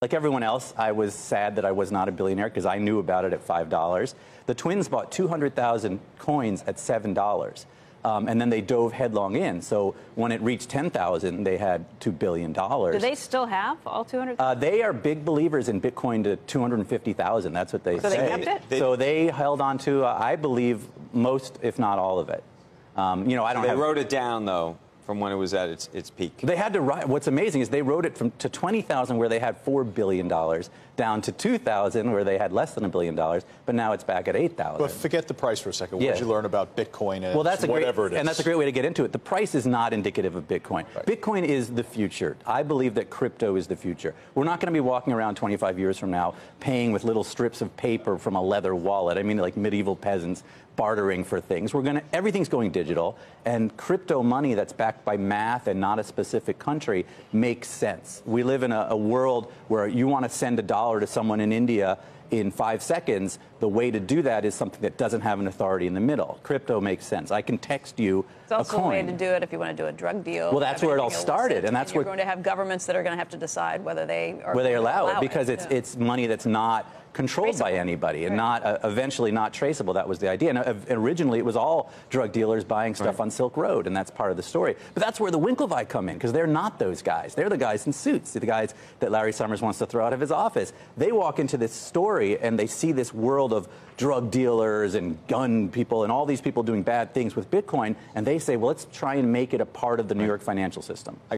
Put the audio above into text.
Like everyone else, I was sad that I was not a billionaire because I knew about it at $5. The twins bought 200,000 coins at $7. Um, and then they dove headlong in. So when it reached 10,000, they had $2 billion. Do they still have all 200? Uh, they are big believers in Bitcoin to 250,000. That's what they So say. they kept it? so they held on to, uh, I believe, most, if not all of it. Um, you know, I don't They have. wrote it down though from when it was at its its peak. They had to write. What's amazing is they wrote it from to 20,000 where they had four billion dollars down to 2,000 where they had less than a billion dollars, but now it's back at 8,000. But forget the price for a second. What Yeah. did you learn about Bitcoin and well, that's a great, it is? and that's a great way to get into it. The price is not indicative of Bitcoin. Right. Bitcoin is the future. I believe that crypto is the future. We're not going to be walking around 25 years from now paying with little strips of paper from a leather wallet. I mean, like medieval peasants bartering for things. We're going to everything's going digital, and crypto money that's backed by math and not a specific country makes sense. We live in a, a world where you want to send a dollar to someone in India in five seconds, the way to do that is something that doesn't have an authority in the middle. Crypto makes sense. I can text you It's also a a, way to do it if you want to do a drug deal. Well, that's where it all started, and that's where. you're going to have governments that are going to have to decide whether they are where they to allow, it because it's Yeah. it's money that's not controlled by anybody and Right. not uh, eventually not traceable. That was the idea. And uh, originally, it was all drug dealers buying stuff on Silk Road, and that's part of the story. But that's where the Winklevi come in because they're not those guys. They're the guys in suits, the guys that Larry Summers wants to throw out of his office. They walk into this story and they see this world of drug dealers and gun people and all these people doing bad things with Bitcoin, and they say, well, let's try and make it a part of the New York financial system.